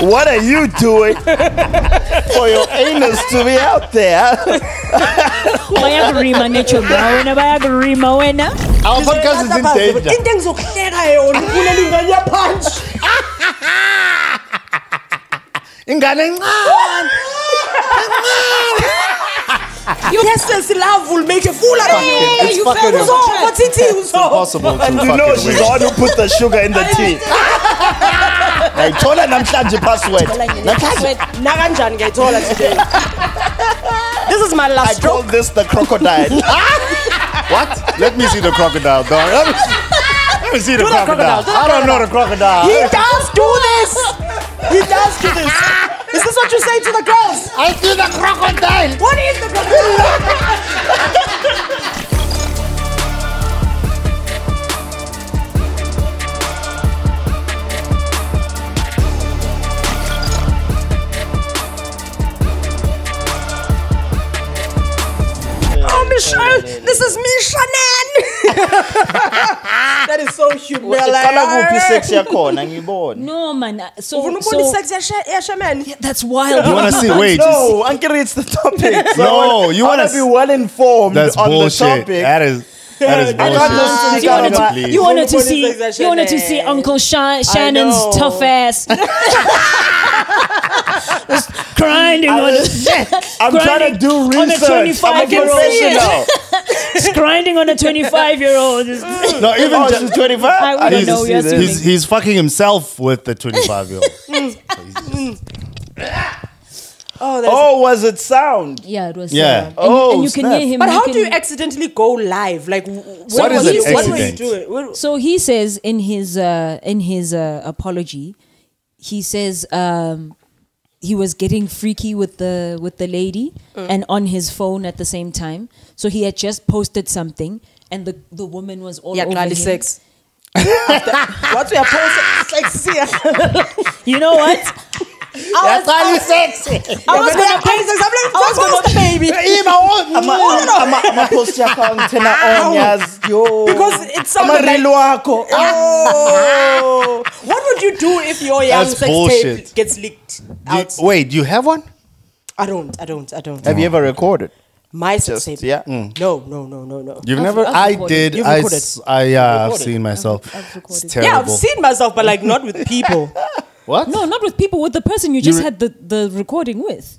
What are you doing for your anus to be out there? bayakurima nechoga wena bayakurima wena Our podcast is in danger. into engizokuhleka yona ubulela ingane yaphansi Ingane encane. yes silove will make you fool It's you fucking feel so what's it so impossible to And you know fucking she's win. the one who put the sugar in the tea. Ngayithola namhlanje password. na kanjani ngiyayithola today this is my I last call stroke this the crocodile. What? Let me see the crocodile, dog. Let me see, let me see the Do the crocodile. crocodile, do the I don't know the crocodile. he does do this he does do this is this what you say to the girls I see the crocodile. what is the crocodile Michelle, this is me, Shannon. that is so cute. We're Iqala kuphi like, sex yakhona ngibone. no man uh, so, ufuna so ukubona isex yashaman that's wild You wanna see? Wait. No, Uncle, it's the topic. So No, I wanna- you wanna wanna be well informed That's on bullshit. the topic. That is that is bullshit. you wanted to, please. you wanted to see you wanted to see Uncle Sha- Shannon's tough ass Just grinding on the I'm trying to do on a research. 25 I'm a year old professional. just grinding on a 25 year old No, even Oh, ju- she's 25? I I don't need know, see yes, this. he's he's fucking himself with the 25 year old. Oh, Oh, was it sound? yeah it was Yeah. and, Oh, and you can hear him But how can- do you accidentally go live? Like, w- What when is were an you- What were you doing? What- So he says in his uh, in his uh, apology, he says um, he was getting freaky with the with the lady and on his phone at the same time. So he had just posted something, and the the woman was all Yeah, over Gladi him. sex. What's your post? It's like, see, You know what? I was, I was, sexy. I was gonna pay sex. I'm like, I was what's the baby? I'm a, I'm a, I'm a post account tena onyas yo. Because it I'm a sounded like, oh, what would you do if your young That's sex bullshit. tape gets leaked out? Wait, do you have one? I don't, I don't, I don't. Have you ever recorded? My sex Just tape. yeah. No, no, no, no, no. You've I've- never. I've I recorded. did. You've I recorded. s- I uh, I've seen myself. I've recorded. It's Yeah. I've seen myself, but like not with people. What? No, not with people. With the person you just re- had the, the recording with.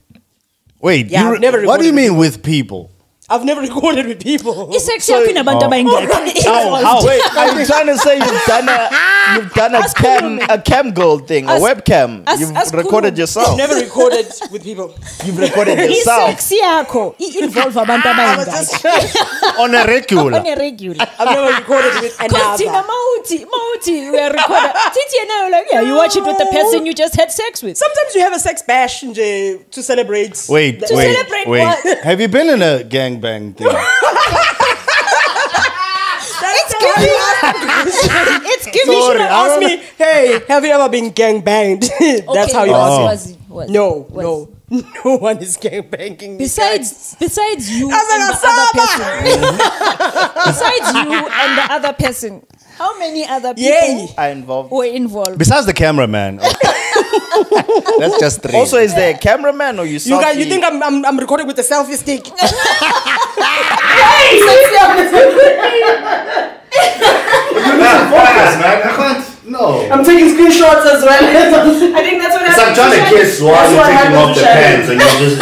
Wait. Yeah, you I've re- never What do you recorded mean with people? I've never recorded with people. Isex yakho inabantu Oh. abayingekho. How? How? Wait, are you trying to say you've done a you've done a cam a cam girl thing, a As- webcam? as- You've as recorded khuluma. yourself. I've never recorded with people. You've recorded yourself. Isex yakho i-involve abantu ah, abayingekho. On a regular. on a regular. I've never recorded with Because thina another. mawuthi mawuthi uyarecorda tithi yena like yeah you watch it with the person you just had sex with. Sometimes you have a sex bash nje, to celebrate. Wait, To wait, celebrate wait. what? Have you been in a gangbang thing? That's giving. It's giving You should Sorry, have asked me, hey, have you ever been gang banged? That's how you was, ask was, was. No, was. no. No one is gang banging. guys. Besides, besides you and As the an other person, besides you and the other person, how many other people Yay. I involved. were involved? Besides the cameraman. That's just three. Also, is there a cameraman or you? You guys, you think I'm, I'm, I'm recording with a selfie stick? Focus, man. I can't. No. I'm taking screenshots as well. I think that's what It's like trying to kiss while That's you're taking off to the pants and you're just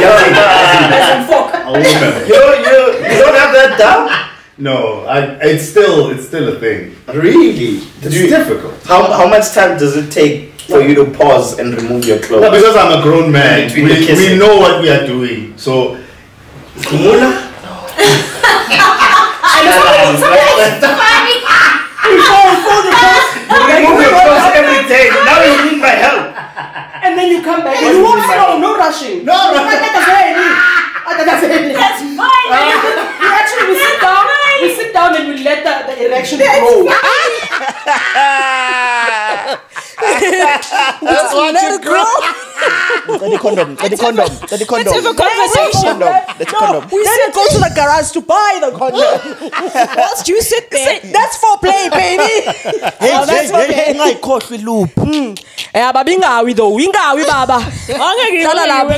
yelling at a woman. You, you, you don't have that down? No, I, it's still it's still a thing. Really? It's difficult. How, how much time does it take for you to pause and remove your clothes. No, clothes? because I'm a grown man, Between we, kissing. we know what we are doing. So Kumula? You remove your clothes every day. Now you need my help. And then you come back and you walk slow, no rushing. No, no. That's fine. Uh, you actually we sit down, we sit down and we let the, the erection grow. Let it it grow. the condom. The condom. The condom. Let's have a conversation. Condom. the condom. We then go to the garage to buy the condom. Whilst you sit there. Say, that's for play, baby. oh, that's for play. ingayikhohlwa loop Eh baba ingawi though. Ingawi baba. Angeke Hlala lapha.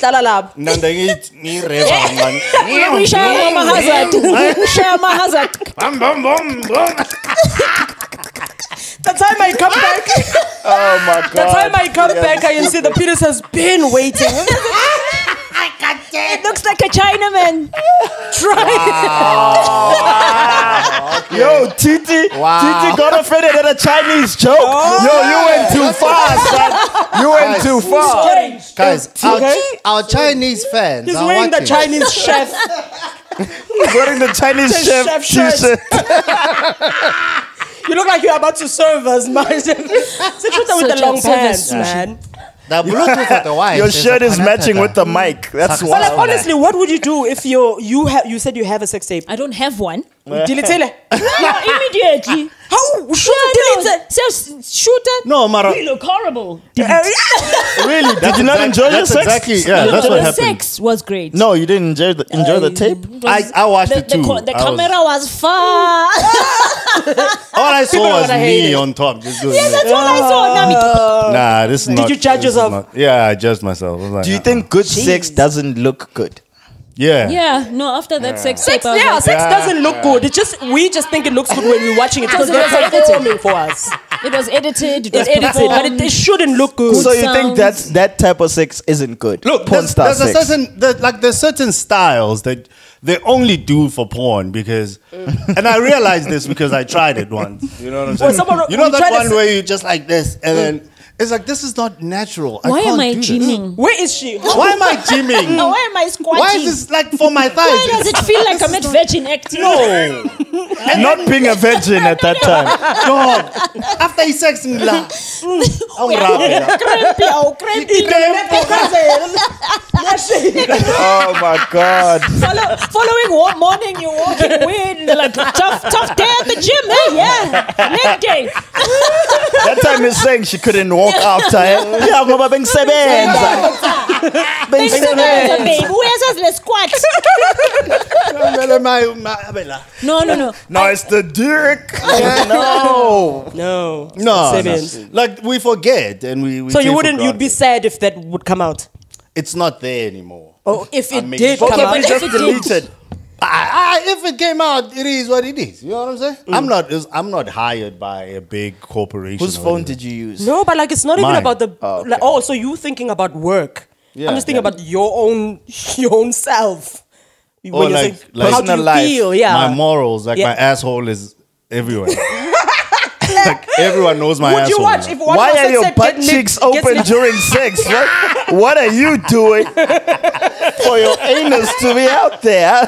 Hlala lapha. nanda ngithi ngireva man Ushaya ama-hazard. Ushaya ama-hazard. bam bam bam bam The time I come ah! back, oh my god the time I come back, I can see the penis has been waiting. It looks like a Chinaman. Try. Wow. yo Titi Wow. Titi got offended at a Chinese joke oh. yo you went too far son you went too far guys our, Okay. our Chinese fans He's are wearing the. Chinese chef. wearing the Chinese The chef, chef t-shirt You look like you're about to serve us, man. Sit with the Such a long pants, man. the Bluetooth at the wife your shirt is matching with the mic that's But But like, honestly, what would you do if you you have you said you have a sex tape? I don't have one. Eh. Delete it. Yeah, immediately. How? Shoot Yeah, it, delete no, it. so shoot it. no Mara You look horrible. Eh, really did you not exact- enjoy your that's sex exactly yeah that's the what happened sex was great. no you didn't enjoy the enjoy the uh, tape I, I watched the, it the, too co- the I was- camera was far. all I saw People was gonna me it. on top just doing yeah, that's all I saw. Nah this is not you judge this is yourself? not- yeah I judged myself like, do you think good sex doesn't look good yeah Yeah, no, after that sex Sex, tape, I was yeah, like, sex Yeah, doesn't look good. It just we just think it looks good when we're watching it because Because they're it was performing for us. it was edited, it was It's edited, but it, performed. it shouldn't look good. so you think sounds. that's that type of sex isn't good Look, porn there's, star there's a certain there, like there's certain styles that they only do for porn because, mm. and I realized this because I tried it once. You know what I'm saying? someone- you know we that tried one this- where you just like this, and then mm. It's like this is not natural. Why can't am I do this. gymming? Where is she? Why am I gymming? No, why am I squatting? Why is this like for my thighs? Why does it feel like I'm at Virgin acting? No, not being a virgin at that time dog. After he sex me la, I'm rapping. Crampy, oh, crampy. oh my god Follow, following one morning, you're walking weird. They're like, tough, tough day at the gym, eh? Yeah. Leg day. that time is saying she couldn't walk after eh? yeah ngoba bengisebenza Bengisebenza, babe. Where's the squat? My- my- abe la. No, no, no. no it's the dick no No, No, Seventh. no. like we forget and we. we So you wouldn't? You'd be sad if that would come out. It's not there anymore. Oh, if it I mean, did okay, come but out. if it did- deleted I, I, if it came out, it is what it is. You know what I'm saying? Mm. I'm not. I'm not hired by a big corporation. whose phone did you use No, but like it's not even about the. Oh, okay. like, oh, so you thinking about work? Yeah, I'm just thinking yeah. about your own your own self. When Or you're like- saying, like how do you life. feel? Yeah. My morals, like Yeah. my asshole, is everywhere. like everyone knows my Would asshole. you watch now. if one why are your butt cheeks open during sex what, what are you doing for your anus to be out there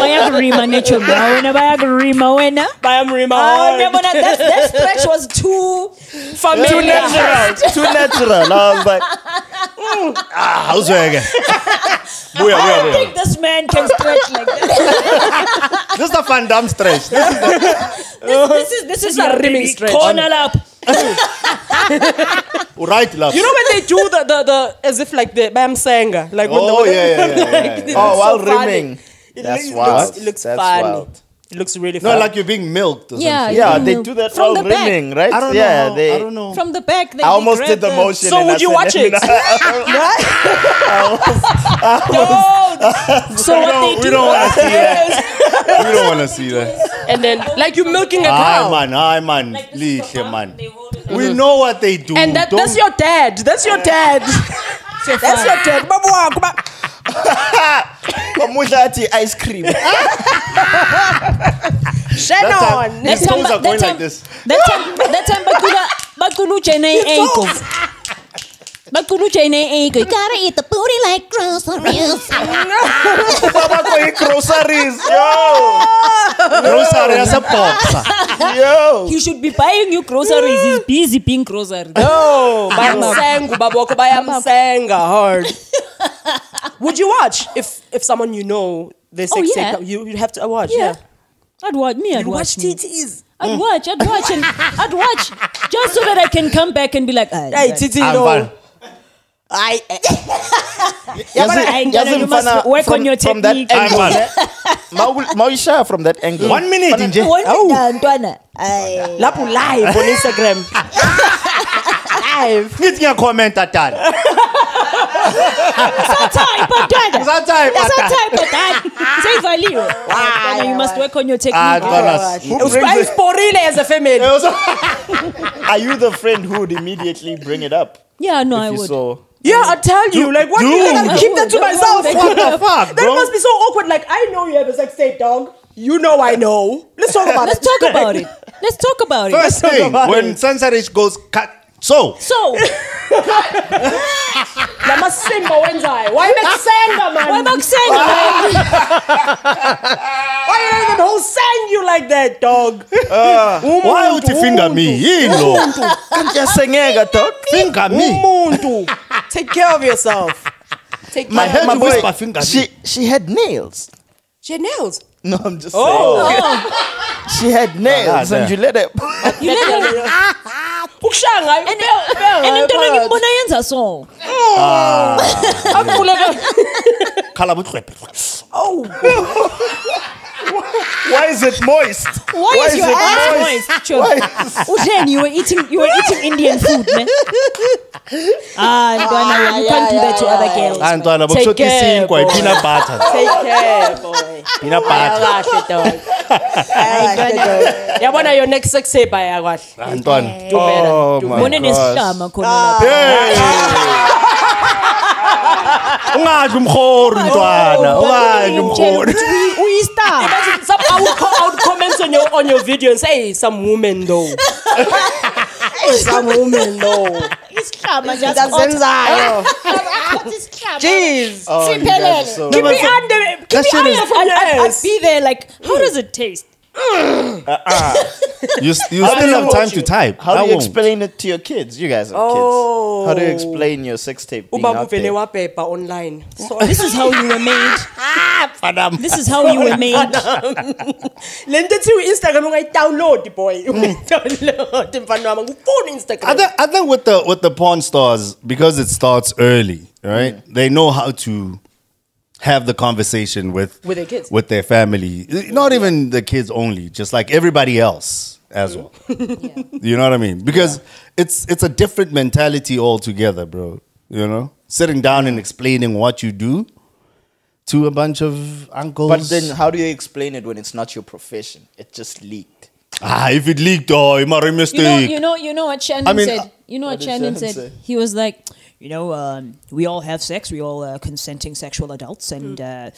Bayagrima nacho wena bayagrima wena. I am Rima. Oh, no, but that, that stretch was too familiar. too natural too natural I was like Ah, how's it again? Booyah, I booyah, don't think this man can stretch like that. This is the Van Damme stretch. This is the- This is this is a your rimming stretch. Corner up. right, love. You know when they do the the, the as if like the Bam Sanga, like when Oh, the, yeah, yeah, yeah, yeah, It yeah. oh looks while so funny. rimming It That's looks, wild. Looks, it looks That's funny. wild. It looks really no, funny. like you're being milked or Yeah, something. yeah you they know, do that from while the back. rimming right I don't yeah know. they I don't know. From the back, they I almost did the grab motion So and would I you said, watch let me no. So what they we do? don't want to see that. we don't want to see that. And then like you milking a Hi, cow. man. Hi, man. Like, this is the Leisure, bum, man. they hold it. We know what they do. And that, that's your dad. That's your dad. that's your dad. Babu wako, ba- Omudla athi ice cream Shannon. His That time, toes are that going time, like this. that time, that time, bacula, baculu Chennai ankle. Baculu Chennai ankle. You gotta eat the booty like groceries. Baba going groceries yo Grocery as a boxer. yo You should be buying you groceries. He's busy being groceries. No, bayamsenga ubaba wakho bayamsenga hard. Would you watch if if someone you know they sex Oh, yeah. tape? You you have to watch. Yeah. Yeah. I'd watch me. I'd You watch watch me. TTs. I'd watch, I'd watch, and I'd watch just so that I can come back and be like, "Ah, Hey, God." Titi, I'm no. Fine. I. Yazi- I- yazi you must work from- on your from that technique. angle, I'm eh? Mau- Mawisha from that angle. One minute nje. One minute, Ntwana. Ay. Lapho live on Instagram. live. Ngithi ngiyakhomenta tani. Type, Ntwana. Ngisatype, That's Ntwana. a type of that. Seyivaliwe. Ntwana, You must work on your Ah, technique. Ntwana. Who brings it- Usiporile as a family. Are you the friend who would immediately bring it up? Yeah, no, I if you would. saw. Yeah, I tell you, like, what do you think? I keep that to myself. What What the fuck, That bro? must be so awkward. Like, I know you have a sex tape, dog. You know I know. Let's talk about it. Let's talk about it. Let's talk about it. First talk thing, about when it. Censored-ish goes, cut. So, So, Namasimba wenzayo. Why Maxanga, man? why? Why you even who send you like that, dog? why would you finger me? Yini lo? Kanjasengeka, dog. Finger me. Umuntu. Take care of yourself. Take My care. head My boy, whisper finger me. she, she had nails. She had nails. No, I'm just Oh. saying. She had nails Ah, and you let it. You let Ukushanga. And Ntwana ngimbona yenza so. Khala buhlwephe. Oh. Why is it moist? Why, Why is, is your ass moist? moist? Sure. Uden, you were eating you were eating Indian food, man. Ah, ah, you can't do that to other girls. Ah, Take care, isinkwa, boy. peanut butter. Take care, boy. Peanut butter. Ayakahle, dog. Ayakahle, dog. Yabona your next sex tape ayakahle. Ah, Ntwana. Do. Oh Do my Mbone gosh. nesihlama khona lapha. Hey. Ungadli umkhori Ntwana. Ungadli umkhori. Uyistar. Some, I, would co- I would comment on your on your video and say hey, some woman though. some woman though. Isihlama just Ndazenzayo. Jeez. Oh, you guys are so Keep me under. Keep me shit under is- from I'd, your I'd, I'd be there like, how does it taste? Uh, uh. You, you still do have you- time to type. How I do you won't. explain it to your kids? You guys have Oh. kids. How do you explain your sex tape being Uba out uvele there? wabhebha online. So This is how you were made. Madam. This is how you were made. le nto ethiwa i-instagram ungayi-download boy hmm. ungayi-download mfana wami I think, I think with the with the porn stars because it starts early, right? Hmm. They know how to have the conversation with With their kids. with their family. Not even the kids only, just like everybody else as well. You know what I mean? Because it's it's a different mentality altogether, bro. You know, sitting down and explaining what you do to a bunch of uncles. But then, how do you explain it when it's not your profession? It just leaked. ah, if it leaked, oh, it might be a You know, mistake. you know, you know what Shannon I mean, uh, said. You know what, did Shannon, Shannon said. say? He was like, you know, um, we all have sex. We all uh, consenting sexual adults, and uh,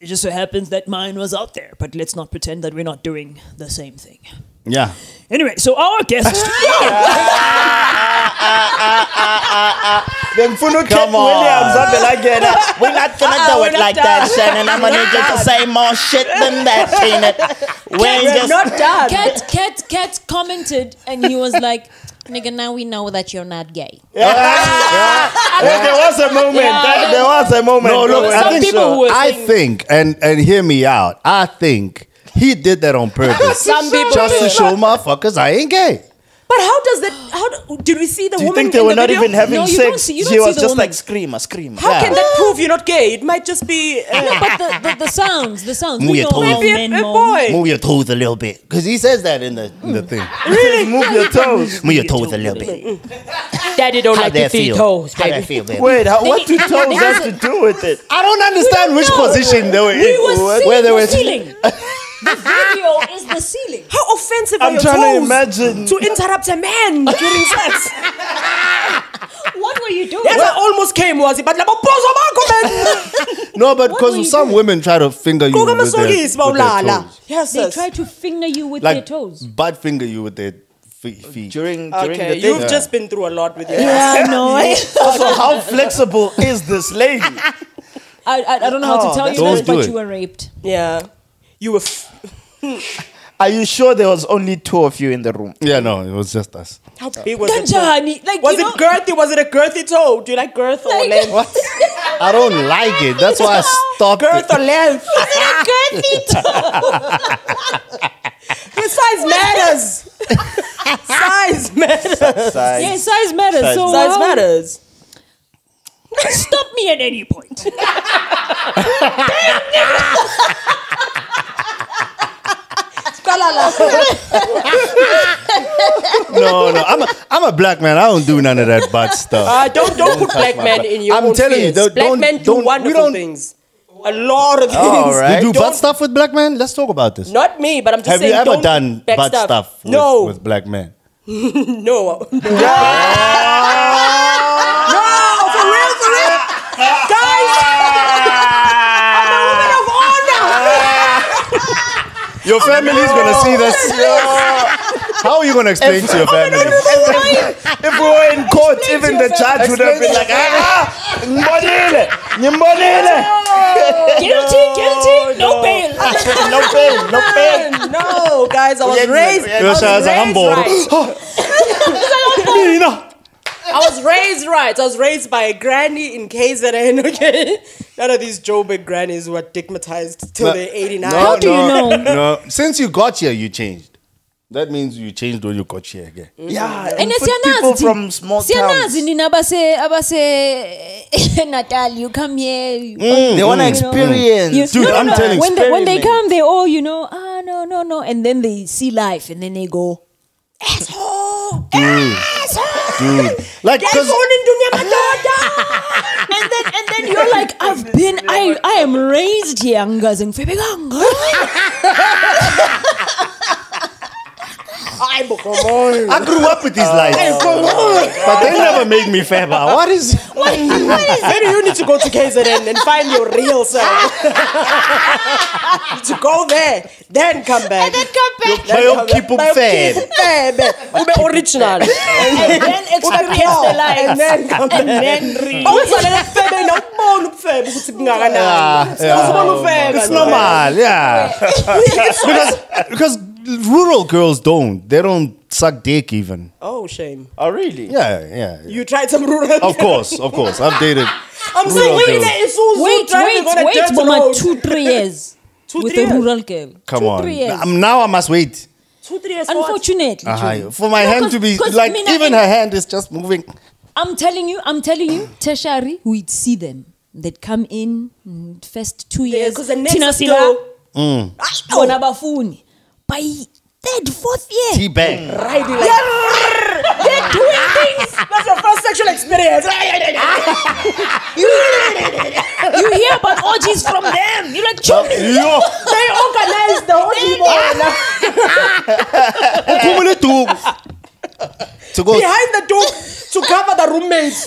it just so happens that mine was out there. But let's not pretend that we're not doing the same thing. Yeah. Anyway, so our guest. Then Funu Kate Come on. Williams, I'll be like, yeah, that- we're not gonna do oh, it not like that, Shannon. I'm gonna need you to say more shit than that, ain't it? We ain't we're just not done Katt, Katt, Katt commented, and he was like, "Nigga, now we know that you're not gay." Yeah, there was a moment. there, there was a moment. No, look, I think, people were I think, and and hear me out. I think he did that on purpose. Some people just to will. show motherfuckers I ain't gay. but how does that how do, did we see the Do you woman think they in were the not video? even having No, you sex? don't see- you she don't see was the just woman. like screamer, screamer. how Yeah. can that prove you're not gay it might just be uh, No, but the, the, the sounds, the sounds. Move We your know how toes. maybe a, men a moan. boy Move your toes a little bit, because he says that in the in the thing. Really? Move your toes. Move your toes a little bit. daddy don't How like to that see feel? toes How that baby feel, baby? Wait, how, what do They- toes they- have to do with it? I don't understand which position they were in. We were where they seeing were. the video is the ceiling. how offensive are I'm your trying to toes imagine. to interrupt a man during sex What were you doing? yes I almost came was it but labo bozo bakho man No, but What were you because some doing? women try to finger you Gqoka with their, amasokisi with their bawulala toes. yes They sis. try to finger you with their like toes. butt finger you with their feet. Uh, feet. During, during okay the thing. you've just been through a lot with your Yeah, no, I, Also, how flexible is this lady? I, I, I don't know how Oh, to tell you Don't this, do but it. you were raped. yeah you were f- Are you sure there was only two of you in the room? Yeah, no, it was just us. how big was it Kanjani? Like, was you it know, girthy was it a girthy toe do you like girth or Like- length What? I don't like it. That's why I stopped girth it. or length girthy toe. Because Guys, size matters. size matters. Size. Yeah, size matters. Size- so Size how- matters. Stop me at any point. No, no. I'm a, I'm a black man. I don't do none of that bad stuff. Uh, don't don't put black men in your I'm own telling you, spheres. don't- black don't- men do don't- we wonderful don't- things. A lot of things. All right. you do Don't- butt stuff with black men? Let's talk about this. Not me, but I'm just Have you saying. ever don't done bad butt stuff with, no, with black men? no, no, for real, for real, guys. I'm a woman of honor. Your family's gonna see this. How are you gonna explain to your family? If we were in court, even the judge would have been like, ah, mbonile, ngimbonile. guilty, guilty, no bail. No pain, no pain. No, guys, I was Yeah, raised. yeah, I was yeah. raised Zangamboro. right. Nina. I was raised right. I was raised by a granny in KZN, okay? None of these Joburg grannies were are stigmatized till No. they're 89. No, How do you no, know? No, since you got here, you changed. That means you changed when you got here again. Yeah, And and people siyanazi from small towns. siyanazi nina abase abase Natal you come here you, They want to you know, experience. you- Dude, no, no, I'm no. telling- when they, when they come they all you know ah no no no and then they see life and then they go asshole asshole Dude. Like, cause, and then and then you're like I've been I I am raised here ngaze ngifebe kangaka I grew up with these lights. But they never made me fabber. What is Maybe you need to go to KZN and find your real self. to go there, then come back. then come back But you keep them fed. Fab. Ube original. and then experience the life And then come back. then read Awuzalele febe nawubona ubufebe ukuthi kungakanani. Yeah, yeah. Awuzibona ufebe. It's normal, yeah. because because rural girls don't. They don't suck dick even. Oh, shame. Oh, really? Yeah, yeah. You tried some rural. Of course, of course. I've dated. I'm saying, rural wait, girls. there is Isuzu wait driving wait on a wait dirt Mama road. two three years Two, with three a years. rural girl Come two, on. three years Um, now I must wait. Two, three years. for what? Unfortunately, Uh, June. for my No, hand 'cause- to be 'cause like mina even and- her hand is just moving. I'm telling you, I'm telling you, tertiary, we'd see them. They'd come in mm, first two years. 'cause the next Thina sila, door- Mm. bona bafuni. By third, fourth year, T-Bag. Riding like. they're doing things. That's your first sexual experience. You hear about orgies from them. You're like, Yo, they organize the whole kumule. To go. behind the door to cover the roommates.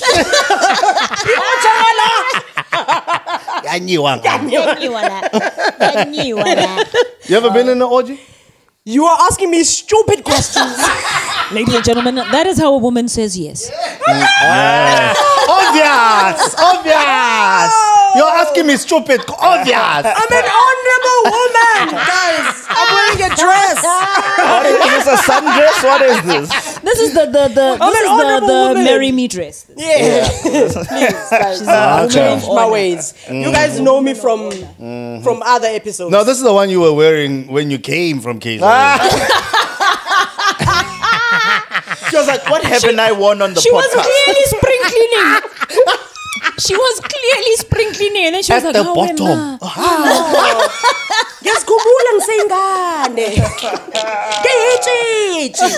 You ever been in an orgy? You are asking me stupid questions. Ladies and gentlemen, that is how a woman says yes. Obvious, obvious. Oh, You're asking me stupid. Obvious. I'm an honorable woman, guys. I'm wearing a dress. What is, is this a sundress? What is this? This is the the the I'm this is the, the woman. marry me dress. Yeah. Please, guys. Ah, She's a woman Change my honor. ways. You mm. guys know me from mm-hmm. from other episodes. No, this is the one you were wearing when you came from KZN. Ah. She was like, what haven't I worn on the She was podcast? clearly spring cleaning. she was clearly spring cleaning, and then she was At like, the "Oh, bottom. Emma." ngiyazikhumbula ngiseyingane ngiyitshitshi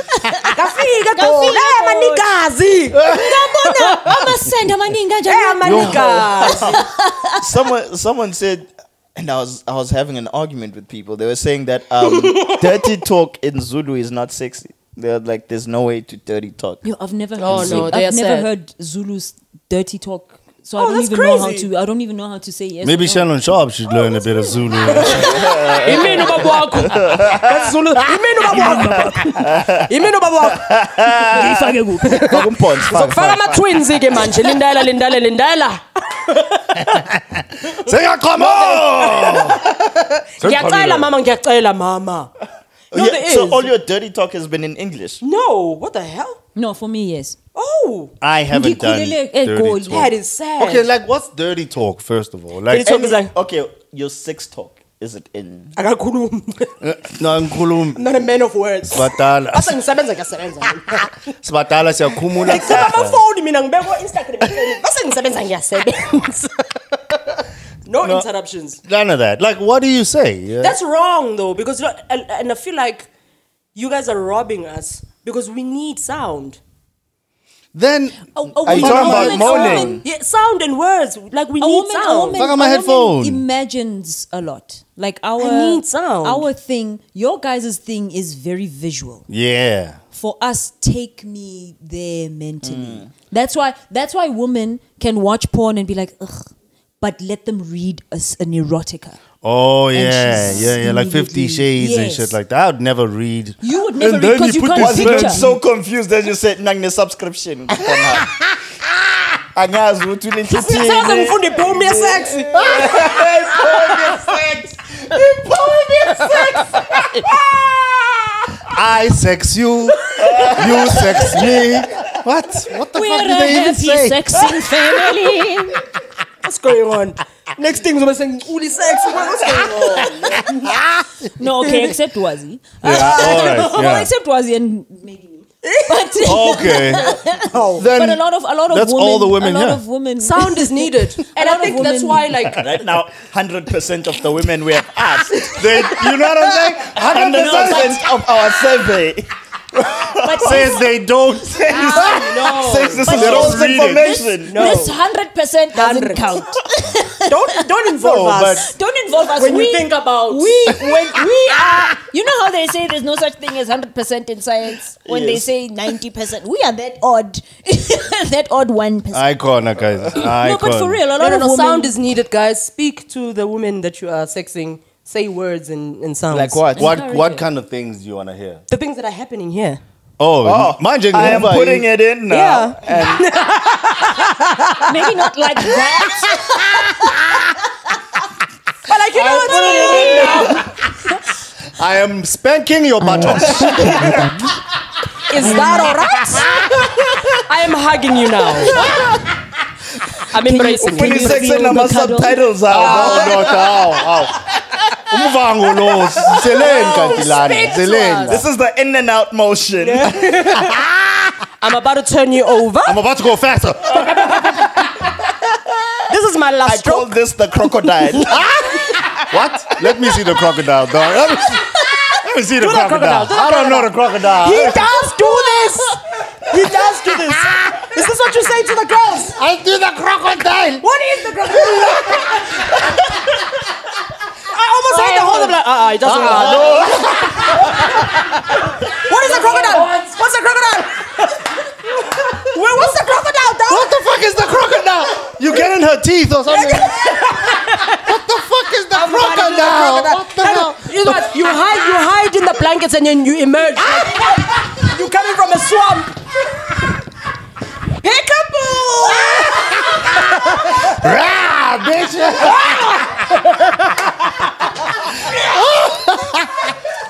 ngafika khona eh, amanikazi ngabona amasenda amaningi Eh, kanjani amanikazi someone someone said and I was I was having an argument with people. They were saying that um, dirty talk in Zulu is not sexy. They're like, there's no way to dirty talk. Yo, I've never heard Oh, no, I've never sad. heard Zulu's dirty talk. So Oh, I don't that's even know how to I don't even know how to say yes. Maybe or no. Shannon Sharpe should learn a bit of Zulu. imini ubaba wakho That's Zulu. imini ubaba wakho imini ubaba wakho Ngiyifake kuphi? Vakumpons, fine, faka fine. ama-twins ke manje lindela lindela lindela Singaqhamuka! ngiyacela mama ngiyacela mama no, Yeah, there so is. all your dirty talk has been in English. no what the hell No, for me, yes. oh! I haven't done Ngikhulele dirty talk. that is sad. Okay, like what's dirty talk first of all? Like Dirty talk is like Okay, your sex talk is it in? akakhulumi. Eh, no ngikhulumi I'm not a man of words. Sibadala. ase ngisebenza ngiyasebenza. Sibadala siyakhumula ngiseba amafoni mina ngibeka ku-instagram base ngisebenza ngiyasebenza. No, interruptions. none of that. Like what do you say? Yeah. that's wrong though because you know, and, and i feel like you guys are robbing us because we need sound then A- a Are you talking about woman- moaning? yeah sound and words like we a need woman, a sound woman, Fuck on my a woman headphone. imagines a lot. Like our need sound. our thing, your guys' thing is very visual. yeah For us, take me there mentally. That's why that's why women can watch porn and be like, ugh, but let them read us an erotica. Oh yeah yeah yeah like 50 immediately- shades and shit like that. I would never read. You would never And read because you you, can't this picture. it so confused that you said nang subscription? Angazi ukuthi Saze ulithini. ngifunde ipoem yesex I sex you. You sex me. What? What the We're fuck a did they even happy, say? sexing family. what's going on next thing zobe sengicula sex what's going on no, okay, except Wazi. yeah all right Well, yeah except Wazi and maybe me. But, oh, okay oh. then but a lot of a lot of that's women, all the women a lot here. of women sound is needed and i think that's why like Right now, hundred percent of the women we have asked, they, you know what I'm saying hundred 100% of our survey but says they don't ah, no says this But is this- false information. No. This hundred percent doesn't count. Don't don't involve No, us Don't involve us. when we, you think about we when we are, you know how they say there's no such thing as hundred percent in science. When they say ninety percent, we are that odd, that odd one percent. icon guys icon No, but for real, a lot no, no, of no, women. sound is needed, guys. Speak to the women that you are sexing. Say words and, and sounds. Like what? what what kind of things do you want to hear The things that are happening here. Oh, Oh, manje I am ngoba putting it in now. Yeah. Maybe not like that. But like, you know what? I am spanking your buttocks Is that alright? I am hugging you now. I'm embracing when you. you Can you sex feel and the subtitles Oh, out. no, aw, aw. Umvango lo seleni kanti lana speak to seleni us. This is the in and out motion. I'm about to turn you over. I'm about to go faster This is my last I last call stroke. this the crocodile. what let me see the crocodile dog let me see, let me see the Do the crocodile crocodile, do the I don't know the crocodile He does do this. He does do this. Is this what you say to the girls? I do the crocodile What is the crocodile? I almost had the whole of like, uh-uh, it doesn't uh-uh, work. What is the crocodile? What's the crocodile? Where, what's the crocodile, dog? what the fuck is the crocodile you get in her teeth or something what the fuck is the crocodile what the hell You know what? You hide, you hide in the blankets and then you emerge. Like, you coming from a swamp. Peekaboo! Rah, bitch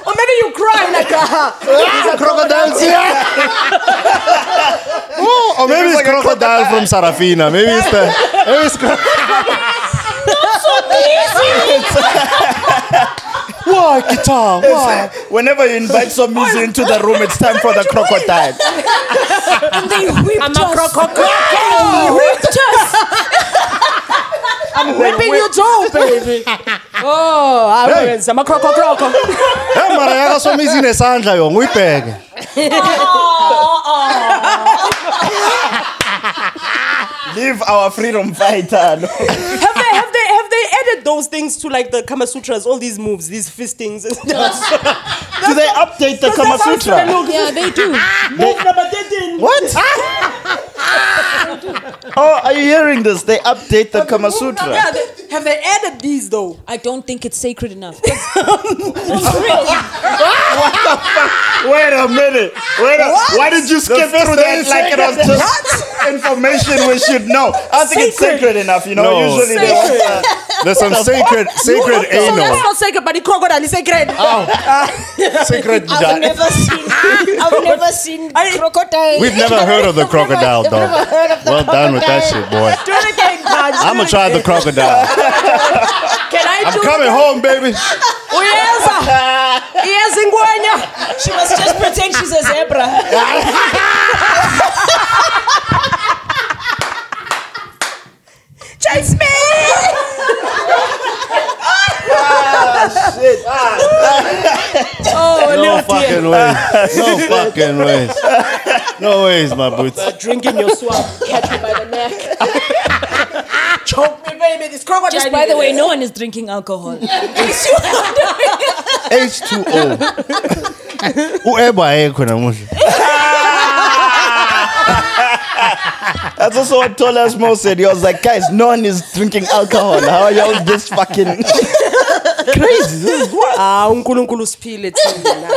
Or maybe you cry like a. Ah, crocodiles here. oh, or maybe it's, crocodile, from Sarafina. Maybe it's the. Maybe it's cro- Why guitar? Why? Whenever you invite some music into the room, it's time for the crocodile. and they whipped I'm a us. crocodile. whipped us. I'm whipping you too, baby. Oh, I'm Hey. I'm a croco croco. Hey, mara yakasomisa inesandla yo uyibheke Leave our freedom fighter. They those things to like the Kama Sutras? All these moves, these fistings. Do they update the Kama Sutra? Yeah, they do. Move number 13. What? oh, are you hearing this? They update the Kama Yeah, Sutra. they- have they added these though? I don't think it's sacred enough. No, for real. Wait a minute. Wait a Why did you skip through that like it was sacred. just information we should know? I think it's Sacred. sacred enough, you know. No. Usually they want the, uh, There's some sacred, sacred So that's anal. not sacred, but the crocodile is sacred. Oh. Sacred. I've di- never seen. I've never seen I- crocodile. We've never heard of the crocodile, though. Well done with that shit, boy. Do it again, Pudge. I'm gonna try the crocodile. Can I I'm do coming home, baby. Uyeza. Uyeza ingwenya. She must just pretend she's a zebra. Chase me. oh, No fucking dear. ways. No fucking ways. No ways, my boots. Drinking your swab. Catch me by the neck. Choke me, baby. This crocodile. Just by the way, no one is drinking alcohol. H2O. Ueba ayekho namuhla. That's also what Tolas Mo said. He was like, guys, no one is drinking alcohol. How are y'all this fucking crazy? This is what? Ah, uNkulunkulu siphile thina.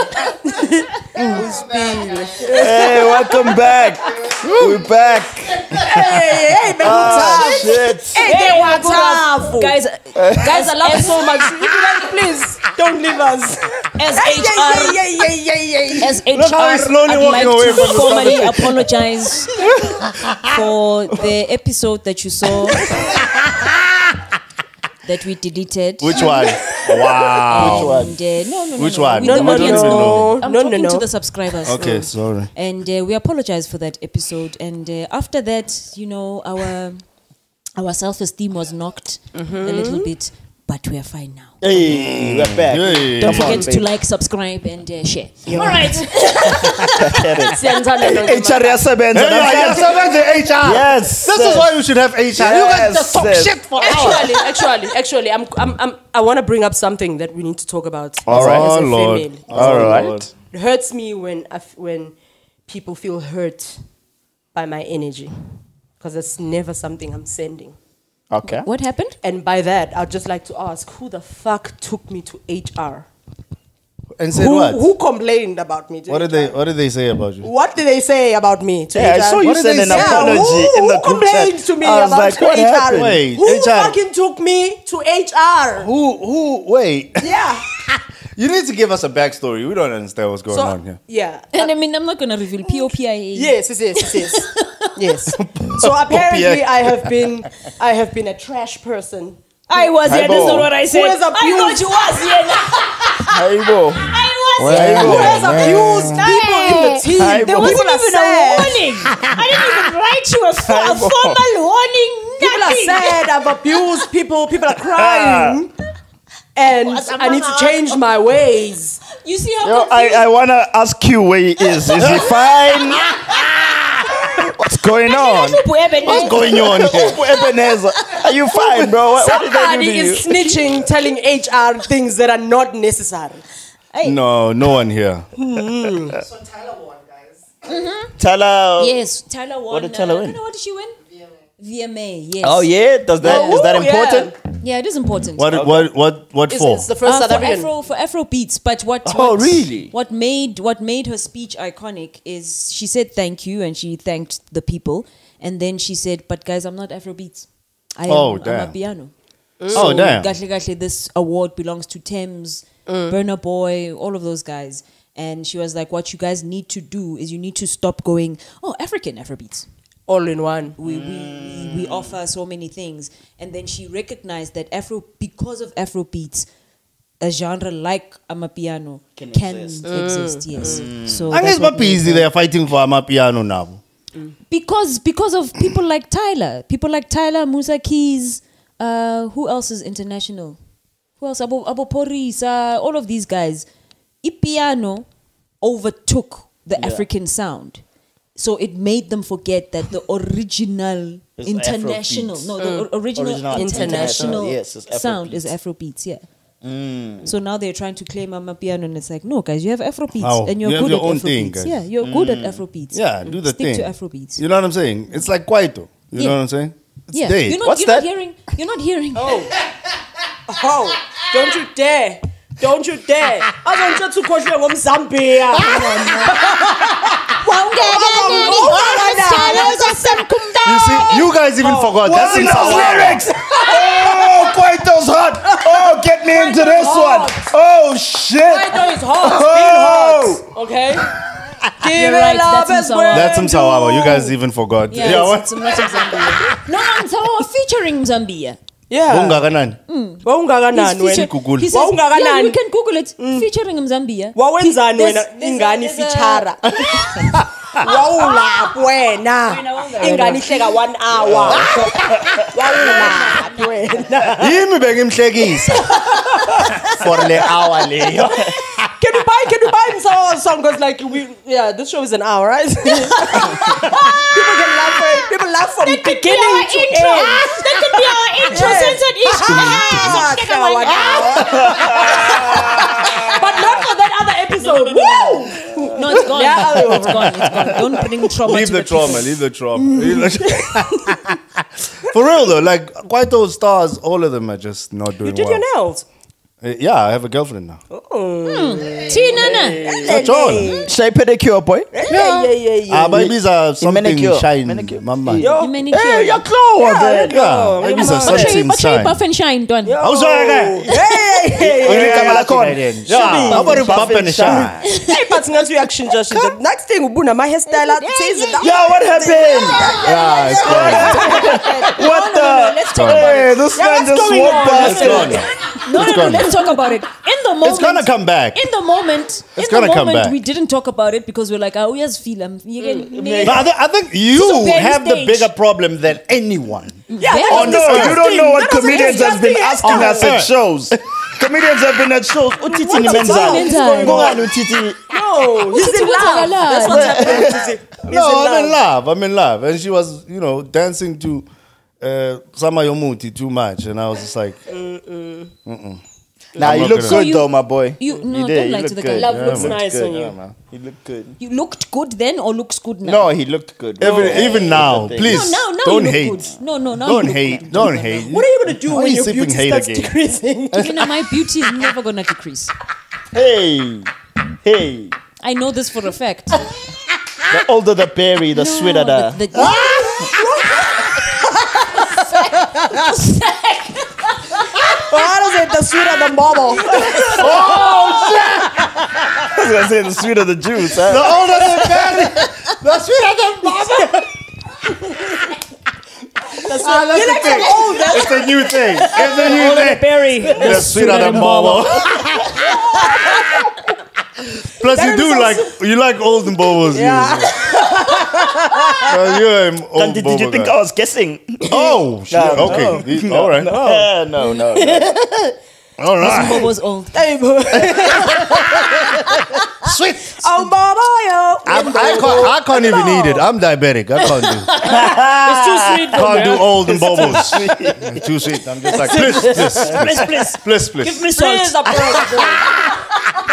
Usiphile. Hey, welcome back. We're back. Hey, hey, baby. Ah, shit. Hey, they were tough. guys, Guys, I love you so much. If you like, please don't leave us. as HR, yeah, yeah, yeah, yeah, yeah. as Look how he's HR, slowly I'd walking like away to from formally apologize for the episode that you saw that we deleted. Which one? Wow. And, uh, no, no, no, Which no, one? with No, the no, audience. no. I'm No, no, talking no. to the subscribers. Okay, sorry. and uh, we apologize for that episode and uh, after that you know our our self-esteem was knocked a little bit but we are fine now Hey, we're back. Hey. don't forget to like subscribe and uh, share all right Siyanithanda nonke HR yasebenza. Hey, yeah, yeah, so that's the HR. Yes. This is why we should have HR. you guys just talk Yes. shit for hours. Actually, actually, actually, I'm, I'm, I'm, I want to bring up something that we need to talk about. All right. As a Lord. female. All right. It hurts me when I f- when people feel hurt by my energy, because it's never something I'm sending. Okay. what happened And by that, I'd just like to ask, who the fuck took me to HR? And said Who, what? who complained about me? To What did HR? they What did they say about you? What did they say about me to Yeah, I HR? saw you What did send they an say? apology who, in the who group complained chat. to me I about like, what HR? happened? Wait, Who HR. fucking took me to HR? Who Who? Wait. Yeah. You need to give us a backstory. We don't understand what's going So, on here. yeah. and i mean i'm not gonna reveal p-o-p-i-a Yes, yes, yes, yes, yes. yes. So apparently, I have been, I have been a trash person. i was here this is not what i said Who is i thought you was here Haibo. i was here Who has abused people in the team? Hi, there wasn't People are even sad. a warning i didn't even write you a, a formal warning People are sad. I've abused people. People are ah. crying. And I need to change my ways. you see how Yo, confused I, I want to ask you where he is. Is he fine? What's going on? What's going on here? Ebenezer, are you fine, bro? What, what did I do Somebody to is snitching, telling HR things that are not necessary. No, no one here. so Tyla. Yes, Tyla won. What did Tyla uh, I win? don't know what did she win? VMA. Yes. Oh yeah, does that is that Oh, yeah. Important? Yeah, it is important. What what what what It's, for? it's the first Uh, South for African. Afro for Afro beats, but what? Oh, what- really? What made what made her speech iconic is she said thank you and she thanked the people, and then she said, "But guys, I'm not Afro beats. I am Oh, I'm a damn. piano." oh damn. Gahle Gahle, this award belongs to Tems, Burna Boy, all of those guys. And she was like, "What you guys need to do is you need to stop going, oh, African Afrobeats. All in one. We, we, we, we offer so many things." And then she recognized that Afro, because of Afrobeats, a genre like Amapiano Can can, exist. exist. Yes. Mm. So mm. I guess what my made busy. They are fighting for Amapiano now. because because of people like Tyla, people like Tyla, Musa Keys, uh, who else is international? Who else? Abo, Abo Porisa, all of these guys. Ipiano overtook the Yeah. African sound. So it made them forget that the original It's international, no, the o- original, Original international, international, yes, sound is Afrobeats. Afrobeats, yeah. Mm. So now they're trying to claim Amapiano, and it's like, no, guys, you have Afrobeats, How? and you're You good your at own Afrobeats. thing. Yeah, you're good at mm. Afrobeats. Yeah, do the Stick thing. to Afrobeats. You know what I'm saying? It's like Kwaito. You Yeah. know what I'm saying? It's yeah, dead. you're not, What's you're that? not hearing. You're not hearing. Oh. Oh, don't you dare Don't you dare. Azongithetha ukhohlwe ngomzambia. You see, you guys even oh. forgot. That's in Those Sawawa. lyrics. Oh, Kwaito's hot. Oh, get me into this one. Oh shit. Kwaito is hot. Oh. Hot. Okay? Give You're right, love that's as in well. That's in You guys even forgot. Yeah, Yeah, it's, what? it's not in Zambia. No, no, Msawawa featuring Zambia. Yeah. Bungakanani? He's Wawungakanani feature- wena? Google. He says, Wawungakanani? yeah, we can Google it. Featuring Zambia. Wawenzani He- wena there's- there's a- ingane there's a- feature? Wawulapho wena. Ingane ihleka 1 hour. Wawulapho wena. Yimi bengimhlekisa. For the hour leyo. Can you buy can you buy him some song cuz like we yeah, this show is an hour, right? people can laugh for people laugh from beginning to end. That could be our intro Yes. censored ish. Hleka one hour. But not for that other episode. Woo! No, it's gone. Yeah. It's gone. It's gone. Don't bring trauma Leave the trauma. Leave the trauma. For real though, like quite those stars, all of them are just not doing You did well. your nails. Uh, Yeah, I have a girlfriend now. Tina, That's all. Shay pedicure, boy. Yeah, yeah, yeah, yeah. Ah, babies are something manicure. shine, Manicure. mama. Yo. You many Hey, kids. your clothes. Yeah, Yeah, babies are But you, something but you shine. buff and shine, don't Yo. How's that? Hey, hey, Uli hey. kama la khona. Yeah, how about a bump and a shine? Hey, but ngathi uyakushintsha shintsha. Next thing ubuna my hairstyle athize la. Yo, what happened? Yeah, it's gone. What the? let's talk Hey, this Yeah, man what's just going walked on? Past It's gone. No, no, no. Let's talk about it. In the moment, It's gonna come back. In the moment, It's in gonna the come moment, back. we didn't talk about it because we're like, ah, oh, yes, feel them. You can, mm, But I, thi- I think you So pay have the bigger problem than anyone. Yeah, Oh no, you don't know what That comedians have been disgusting. asking us Oh. at shows. Comedians have been at shows. Utiti ni What the fuck menzani. is going Ngongani utiti? No, he's What's in love. That's what's happening. He's in- he's No, I'm in love. love. I'm in love. And she was, you know, dancing to uh, Sama Yomuti too much. And I was just like, mm, mm. Nah, I'm you look good So you- though, my boy. you- no, did. don't You lie to the guy. good. Love Yeah, looks man. nice Good. on you. Yeah. He looked good. You looked good then or looks good now? No, he looked good. even, No, even now, please, No, now, now don't you look hate. good. No, no, now Don't hate. good. Don't hate. What are you gonna do Why when you your beauty hate starts again? decreasing? You know, my beauty is never gonna decrease. Hey, hey. I know this for a fact. The older the berry, the No, sweeter the. the- the- How does it the sweeter the bubble? Oh shit! I was gonna say the sweeter the juice. Huh? The older the berry, the sweeter the bubble. You like some old that's It's a new thing. It's a new thing. berry. The sweeter the bubble. Plus, you do like you like old and bubbles. Yeah. Uh, you're an old Did, did you bobo think guy. I was guessing? Oh, shit. No, okay. no. All right. Eh, no, no, no. All right. Bobo's old. Hey, Sweet. Oh, Baba, yo. I'm, I, can't, I can't even eat it. I'm diabetic. I can't do. It's too sweet for Can't do old and bubbles. Too sweet. I'm just like please, please, please, Please, please. please, please. Give me Please, approach.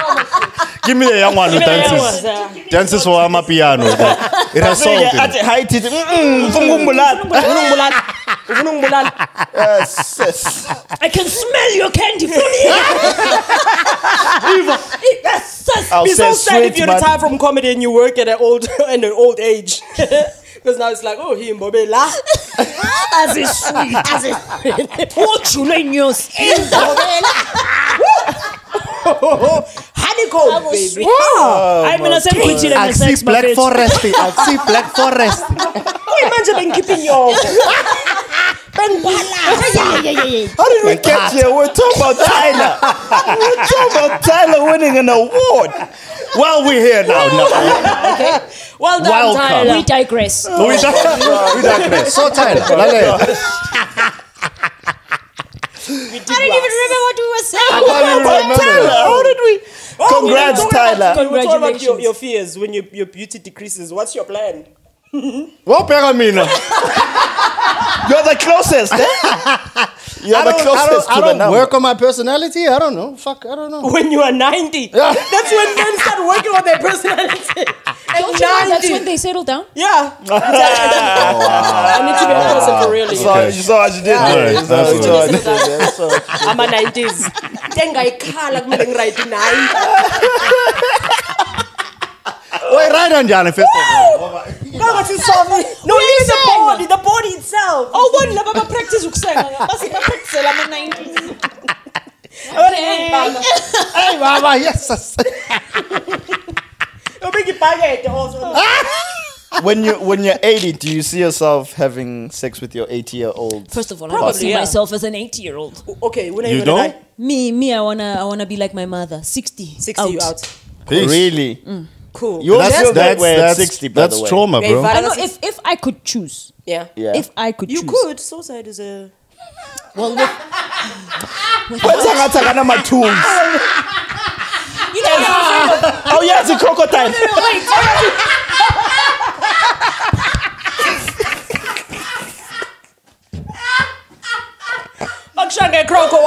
Give me the young one who the young dances. ones, yeah. Dances for amapiano. It has salt in Athi it. hayi mm ufuna ukungibulala. Ufuna ungibulala? Ufuna ungibulala? Yes, yes. I can smell your candy from here. yes, yes. I'll Be say so sad if sweet, you man. retire from comedy and you work at an old in an old age. Because now it's like, oh, he mbobe la. As is sweet. As is What you like news? Honeycomb, baby. I'm gonna send Quincy the I see sex Black. Forest. I see Black Forest. Oh, imagine bengikhipha inyoko. Bengibhala. Yeah, yeah, yeah, yeah. How did we get here? We're talking about Tyla. We're talking about Tyla winning an award. Well, we're here now. No. Well done, Welcome. Tyla. We digress. We di- we digress. So Tyla, oh, Lale. I don't even remember what we were saying. I can't even remember. Tyla, how did we? Oh, Congrats, we were talking about- Tyla. We were about your, your fears when your, your beauty decreases. What's your plan? Wobheka mina. You're the closest. Eh? You're I the don't, I closest don't, to I don't number. work on my personality. I don't know. Fuck, I don't know. When you are 90. Yeah. That's when men start working on their personality. At Don't you know that's when they settle down? Yeah. I need to be a person for real. So, Okay. you saw what you did Alright, there. You saw that's what you what- did there. You saw what you I'm a 90s. Tengayikhala kumele ngirayite 9. Wait, right on Johnny first of all. Phakathi somi. No, leave the body, the body itself. Oh, bona laba ba practice ukusenga. Basi ba practice lama 90s. Abona hey baba. Hey, Baba, yes. Ubeka ibhakede also. when you when you're 80, do you see yourself having sex with your 80 year old? First of all, I don't see yeah. myself as an 80 year old. Okay, when are You you, gonna don't? die? Me, me, I wanna, I wanna be like my mother. 60. 60 you out. Peace. Really? Mm. Cool. You That's, feel that that's, way at that's, 60, by that's the way. trauma, Yeah, bro. if I- I know if, if I could choose, yeah. Yeah. if I could You choose. could. Suicide is a. Well, with, Kwenza ngathi akanama tools. you know, Oh yeah, it's a crocodile. Akushaya croco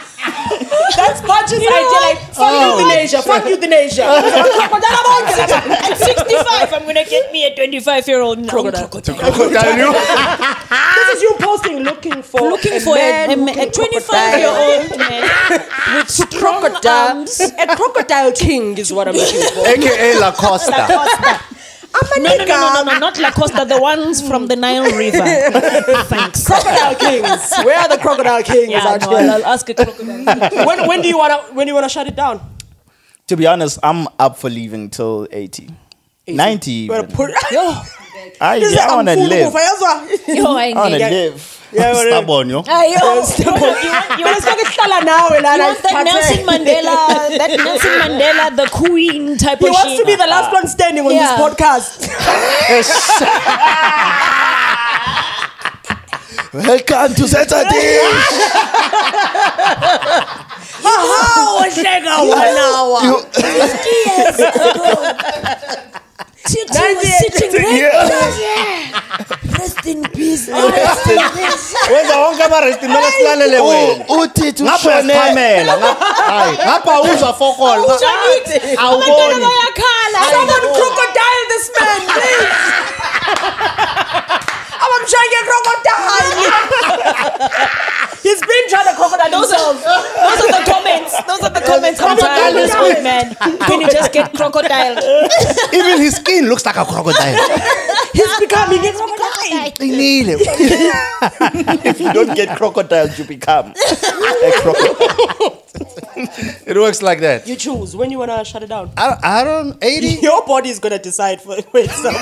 once and be gone. That's Bunch's idea. Like, fuck oh, euthanasia. Fuck euthanasia. Crocodile bonke laba. at 65, I'm gonna get me a 25 year old Crocodile. Crocodile, you? This is you posting looking for looking a for a, man a, who ma- a 25 year old man with strong crocodile. arms. A crocodile king is what I'm looking for. AKA Lacoste. I'm a No, no, no, no, no, no, not Lacoste, the ones from the Nile River. Thanks. Crocodile kings. Where are the crocodile kings Yeah, out no. I'll, I'll ask a crocodile. when, when do you wanna when do you wanna shut it down? To be honest, I'm up for leaving till 80. 90 even. put I, This is yeah, I want to Amfulu live. Mufayazwa. Yo, I I want to ain't live. Yeah, but- Stubborn, yo. Hey, yo, you want, you want, you want, Let's go get nawe you lana. want that Nelson Mandela, that Nelson Mandela, the queen type He of wants shit. to be the last one standing on Yeah. this podcast. Welcome to Saturday. Aha, uhleka wanawa. Titi Ninety was eight. sitting right Rest in peace. Wenza wonke ama-rest mele silalele wena. Uthi Ngapha ushone. uyasichamela. ngapha- hayi, Ngapha uzwa fokola. Awuboni. Someone crocodile this man, please. I'm trying to get crocodile. He's been trying to crocodile Those are, those are the comments. Those are the comments. I'm tired this old man. Can you just get crocodile? Even his skin looks like a crocodile. He's becoming a crocodile. Qinile. If you don't get crocodiles, you become a crocodile. It works like that. You choose when you wanna shut it down. I, I don't, 80? Your body is gonna decide for for itself.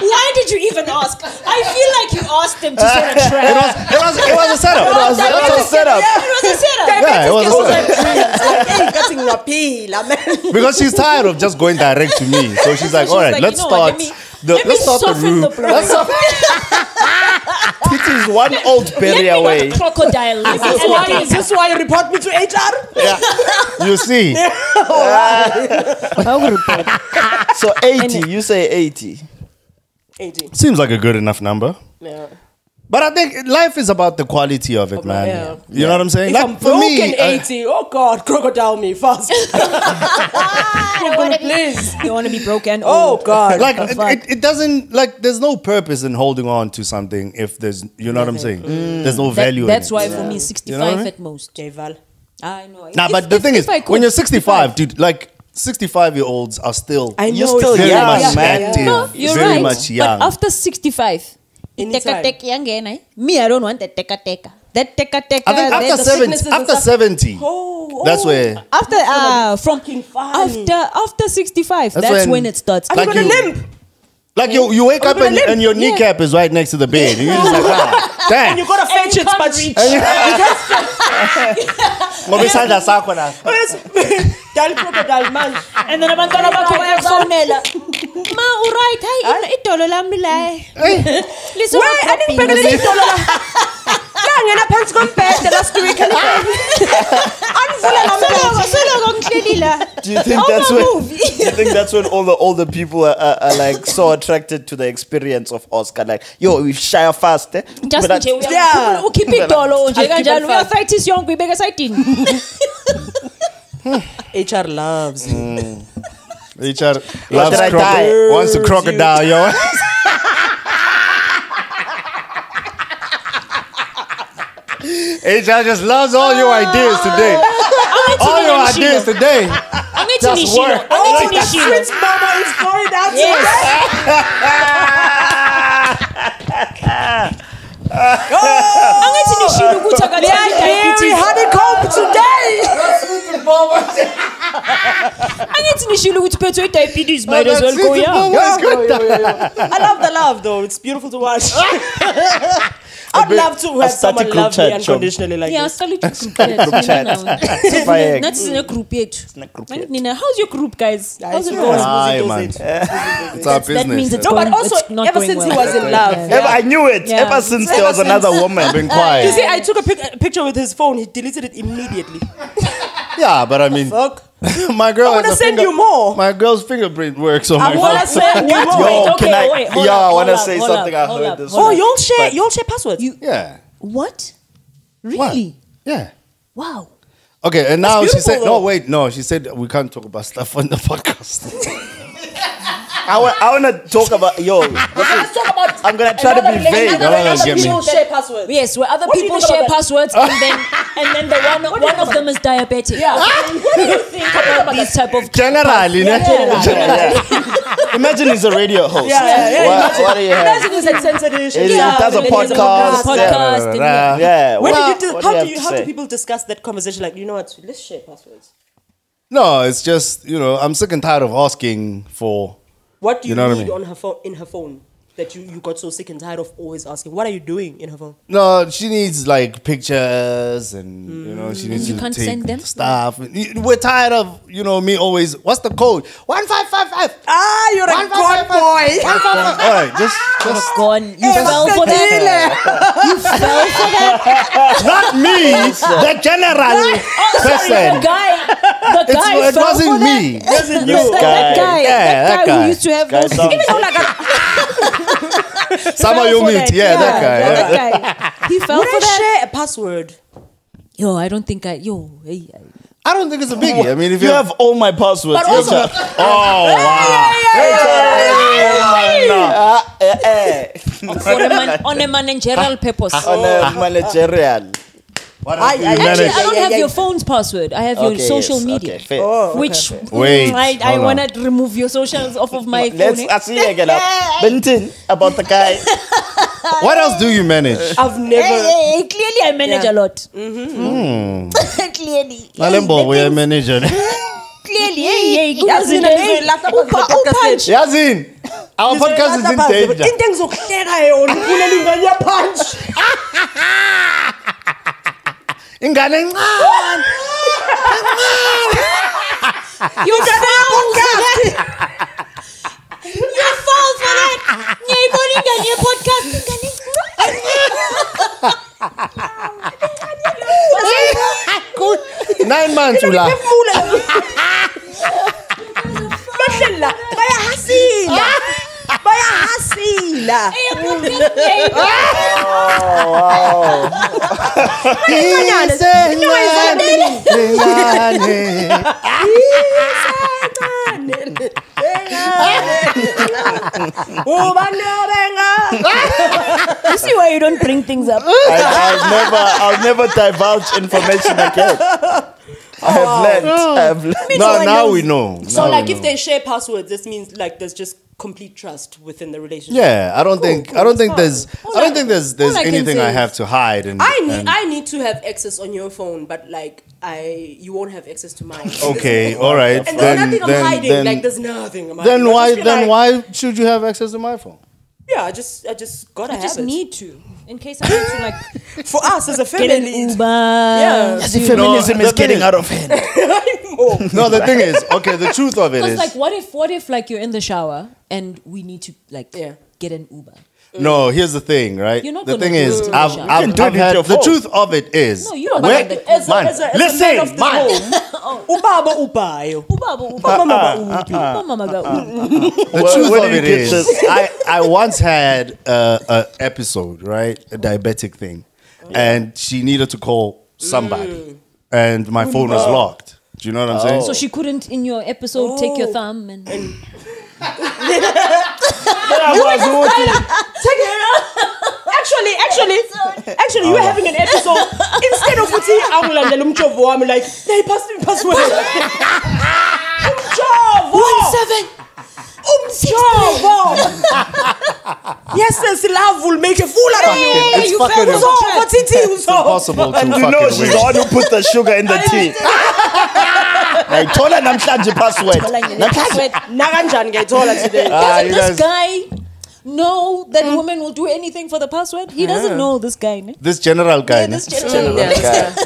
Why did you even ask? I feel like you asked him to set a It trap. was, it was, it was a setup. It was, it was a setup. It was a setup. Yeah, it was a setup. Hey, that's man. Because she's tired of just going direct to me. So she's like, she's all right, like, let's you know what, start. let me- the, let let's start the soften room. the blow. Let's start- It is one old Let berry me away. not crocodile. This Is this why, is this why you report me to HR? Yeah. you see, So 80, you say 80. 80. seems like a good enough number. Yeah. But I think life is about the quality of it, man. yeah. You know what I'm saying? If Like, I'm for broken me, uh, 80, oh God, crocodile me fast. Please. You want to be broken? Oh God. like it, it, it doesn't like there's no purpose in holding on to something if there's you know what I'm saying. There's no That- value. that's in it. why for me, 65 You know I mean? at most. Val. I know. Nah, If- but the if- thing if is, when you're 65, dude, like 65 year olds are still I You're know still very young, much man. active, No, you're very right. much young. But after 65, teka teka yangena, eh? me, I don't want that teka teka. That teka teka. I think after the 70, after 70, Oh, that's oh. where After uh, from fucking funny. after after 65, That's that's, when- when, it starts. I'm like gonna you- limp. like you, you wake up and, and your Yeah. kneecap is right next to the bed. And you're just like, ah, damn. And you gotta And fetch you it, can't but reach. Ngoba isandla sakho na. Dal crocodile man. and then abantwana bakho bayakufonela ma uright hayi eh? idolo lami la eh? Liso Wait, I didn't pay the dollar. Ngangena phansi kombhede last week. Anivula la soloko soloko ngihleli la ah, Do you think that's when? Do you think that's when all the older people are, are, are like so attracted to the experience of Oscar? Like, yo, we shy fast. Eh? just But nje that- Yeah. uya- ukhipha idolo nje I'll keep kanjalo it fast. uya-arthritis yonke uyibeka esayidini HR loves you. Mm. HR loves did I croco- die? wants to crocodile, yo. HR just loves all your ideas today. All your ideas today. I'm into angithi nishilo work. angithi nishilo Prince Mama is going out Yes. angithi nishilo ukuthi They are very akadiabetes honeycomb today. angithi nishilo ukuthi uphethwe i-diabetes might as well go young I love the love though. It's beautiful to watch. I'd love to have static someone group love chat, me Chom. unconditionally like yeah this. siqala ukuthi chat. Sifayeke. nathi sinegroup yethu group yet. nina how's your group guys how's it going Aye, Does man. it? It's our business. that means it's No, but also ever going since he was in love. Ever, I knew it. Yeah. Ever since there was another woman. been quiet. You see, I took a, pic- a picture with his phone. He deleted it immediately. Yeah, but I mean, Fuck. my girl. I wanna send finger- you more. My girl's fingerprint works on I my phone. send you What? more. Wait, okay, can I- wait, hold yo, up, I wanna up, say something. up, I heard up, this Oh, you'll share. You'll share passwords. You Yeah, what? What? Really? yeah. Wow. Okay, and now she said, though. no, wait, no, she said we can't talk about stuff on the podcast. I want, I want to talk about yo. Let's talk about. I'm gonna try to be vague. No, no, no, get me. people share passwords. Yes, where other What people share that? passwords and then and then the one one of them is diabetic. Yeah. What do you think about these type of Generally, ne? Imagine he's a radio host. Yeah, yeah, yeah. What, what do you have? Imagine it's like censored He does a there's podcast. podcast and yeah. Yeah. When what, did you do, how do do you you, how do people discuss that conversation? Like, you know what? Let's share passwords. No, it's just, you know, I'm sick and tired of asking for. What do you, You know what I need mean? on her phone in her phone that you, you got so sick and tired of always asking? What are you doing in her phone? No, she needs like pictures and, you know, she needs You to can't take send them? stuff. We're tired of, you know, me always, what's the code? 1555. Ah, you're a code boy. One, five, five, five. All right, just, just Gone. You fell for that. You fell for that. not me, the general Oh, sorry, person. the guy. The It's- guy it wasn't for that. me. That, This that, guy. guy. Yeah, that that guy guy. who used to have Guy those. Even though like Some of you meet, yeah, that guy. yeah. That guy. He fell Would for I that. share a password? Yo, I don't think I. Yo, hey, I- I don't think it's a biggie. I mean, if You have all my passwords. But also- oh wow, for a man, on a managerial purpose. On a managerial. What I- else do you I- Actually. I don't Yeah, have yeah, your yeah. phone's password. I have your Okay, social yes, media. Okay, fair. Oh, Which Wait, I, I hold on. want to remove your socials off of my phone. Let's eh? I see you again. Benton about the guy. What else do you manage? I've Hey, never. hey, hey, clearly, I manage Yeah. a lot. clearly, Nalembo, we are manager. clearly, hey, hey, good Yazi as it mina is. ngizoyilahla phansi Upa- le-podcast upunch. Yazin, our podcast is in danger. into engizokuhleka yona ubulela ingane yapunch Ingane encane. You fell for that. You fell for that. Ngiyayibona ingane ye-podcast. Ingane Nine months ula. bahleli la bayahasila bayahasila ye-podcast. ngiyayibona. You see why you don't bring things up? I, I'll never, I'll never divulge information again. I have learned. I have learned. No, now we know. so Now like we if know. they share passwords this means like there's just complete trust within the relationship Yeah, I don't think I don't think there's I don't think there's there's I anything I have to hide and I need and- I need to have access on your phone, but like I you won't have access to mine. Okay, all right. And there's Then nothing I'm hiding. then like there's nothing. I'm then hiding. Why then like, why should you have access to my phone? Yeah, I just I just gotta I have just it. need to. In case I need to, like, for us as a get an family. Uber. Yeah. As if feminism No, is getting is- out of hand. No, the thing is, okay, the truth of it Because is like, what if, what if, like, you're in the shower and we need to, like, Yeah. get an Uber? No. Here's the thing, right? You're not the gonna thing do is, it in I've, the. I've, can do I've it had the truth of it is. No, you don't where- have the- As a, Man, as a, as a listen, man of the man. home, Ubaba ubayo. Ubaba, Ubaba ubaba, mama uphi. ubaba ga- The Where- truth where of do you it get is, this? I, I once had a, a episode, right? A diabetic thing. And she needed to call somebody. Mm. And my phone was oh. locked. Do you know what I'm saying? So she couldn't, in your episode, take your Oh. thumb and. Actually, actually, actually, you were having an episode instead of uthi angilandela umjovo wami like, hey, pass me password. umjovo. seven. Umjovo. yes, sis, love will make a fool out of you. It's you fucking- fell Umjovo, Titi, It's impossible to And you fucking know she's win. the one who put the sugar in the tea. Like, thola namhlanje password. Namhlanje. Nakanjani ngiyayithola today. Ah, Doesn't you this guy know that women will do anything for the password? He doesn't know this guy. ne? This general guy. Yeah, this general. Yeah.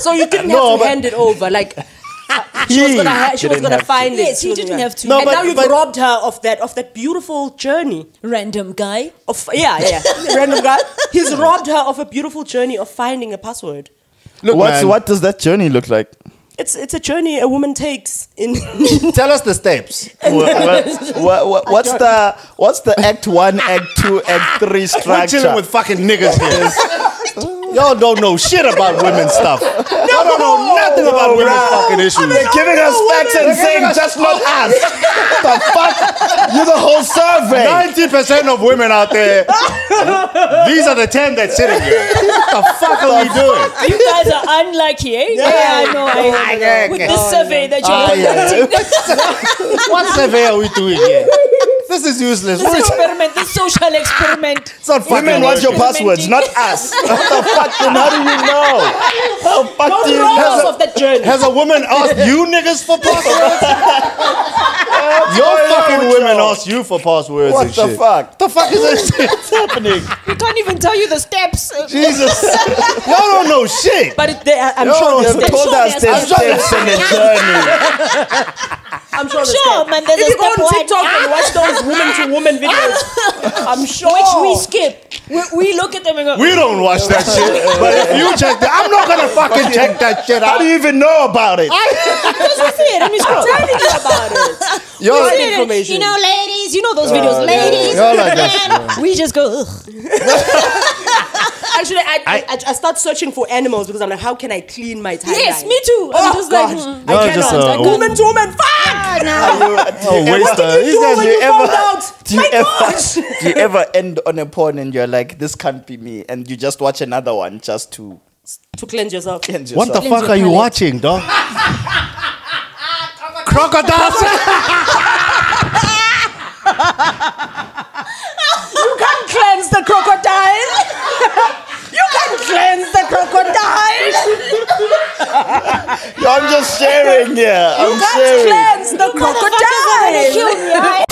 So you didn't No, have to hand it over, like she was gonna, ha- she was gonna have to. find it. Yes, She he didn't have to. No, and but- now you've but- robbed her of that of that beautiful journey Random guy. of yeah yeah, yeah. random guy. He's robbed her of a beautiful journey of finding a password. Look, What's, man, what does that journey look like? It's it's a journey a woman takes in. Tell us the steps. what, what, what, what's the what's the act one, act two, act three structure? We're chilling with fucking niggas here. Y'all don't know shit about women's stuff. Y'all don't know nothing about women's fucking issues. They're giving us facts and saying just not us. the fuck? You're the whole survey. Ninety percent of women out there. these are the ten that's sitting here. What the fuck are we doing? You guys are unlucky, eh? Yeah, I know. I know. With this survey that you're Ah, yeah. conducting, What survey are we doing here? This is useless. this experiment, this social experiment. It's not fucking Women want your passwords, not us. What the fuck? Then how do you know? How the fuck do you Rob us know? of that journey. Has a woman asked you niggas for passwords? Your fucking women ask you for passwords What and the shit. fuck? The fuck is this shit? What's happening? We can't even tell you the steps. Jesus. Y'all don't know shit. But it, they, I'm Yo, sure they've there's steps. told us there's I'm sure steps in the journey. I'm sure there's Sure, steps. man. There's If a you go step on. TikTok and watch those woman to woman videos, I'm sure. Which we skip. We, we look at them and go, We don't watch that shit. But if you check that, I'm not gonna fucking check that shit How do you even know about it? because we see it and we scroll. telling you about it. Y'all, Right See it information. You know, ladies, you know those videos, ladies. Y'all are just- We just go, ugh. Actually, I, I, I, I start searching for animals because I'm like, how can I clean my timeline? Yes, me too. I'm Oh, just God. like, mm. Y'all I are just, cannot. uh, I can't. woman to woman, fuck! oh, waste uh, these You guys- when you you found out. Do you, My ever, gosh! do you ever end on a porn and you're like, this can't be me, and you just watch another one just to to cleanse yourself. cleanse What the? Cleanse fuck your are you watching, dog? Crocodiles you can cleanse the crocodile. you can cleanse the crocodile. I'm just sharing here. Yeah. You I'm can sharing. cleanse the crocodile.